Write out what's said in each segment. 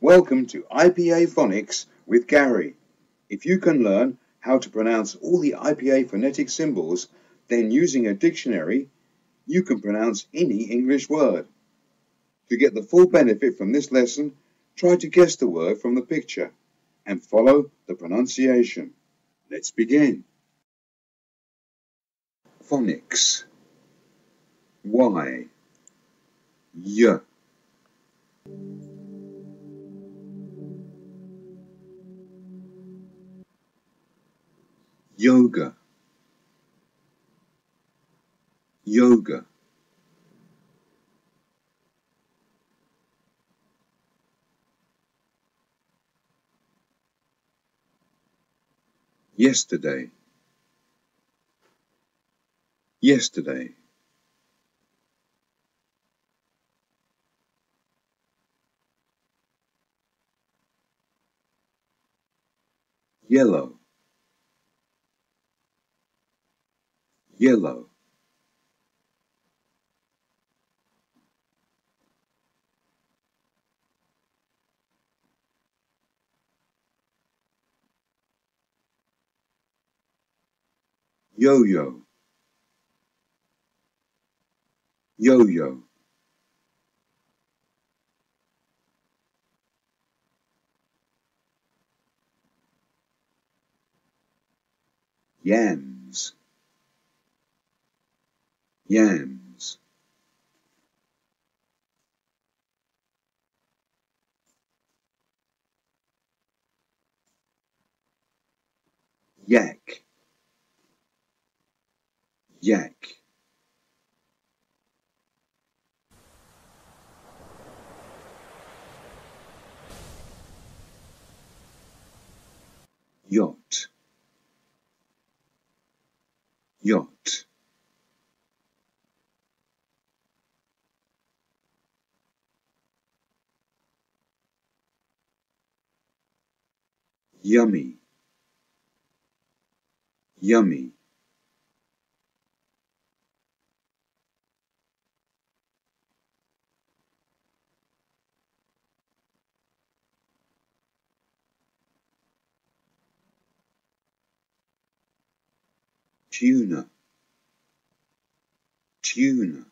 Welcome to IPA Phonics with Gary. If you can learn how to pronounce all the IPA phonetic symbols, then using a dictionary, you can pronounce any English word. To get the full benefit from this lesson, try to guess the word from the picture and follow the pronunciation. Let's begin. Phonics Y Y yoga. Yoga. Yesterday. Yesterday. Yellow yellow. Yo-yo. Yo-yo. Yams yams. Yak. Yak. Yacht. Yacht yummy. Yummy. Tuna. Tuna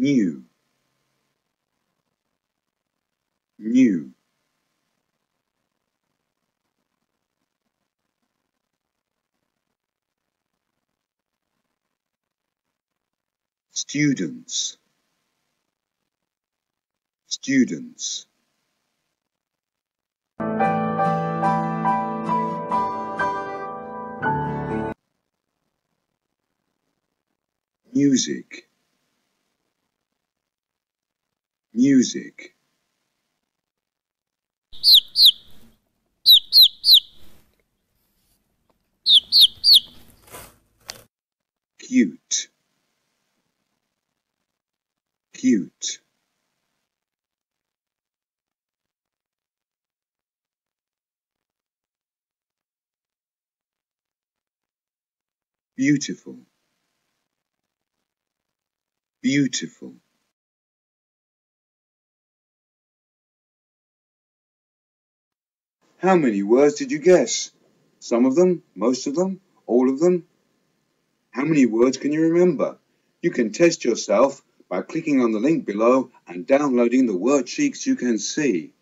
new. New. Students. Students. Music music. Cute. Cute. Beautiful. Beautiful How many words did you guess? Some of them? Most of them? All of them? How many words can you remember? You can test yourself by clicking on the link below and downloading the worksheets you can see.